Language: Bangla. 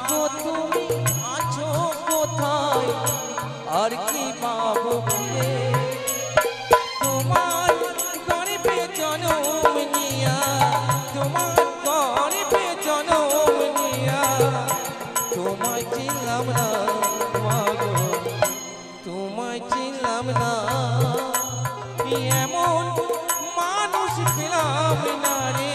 মা তুমি, আছো কোথায়? আর কি পাবো ফিরে? তোমার গরিবে জনম নিয়া তোমার গরিবে জনম নিয়া তোমায় চিনলাম না মা গো তোমায় চিনলাম না। এমন মানুষ পেলাম না রে?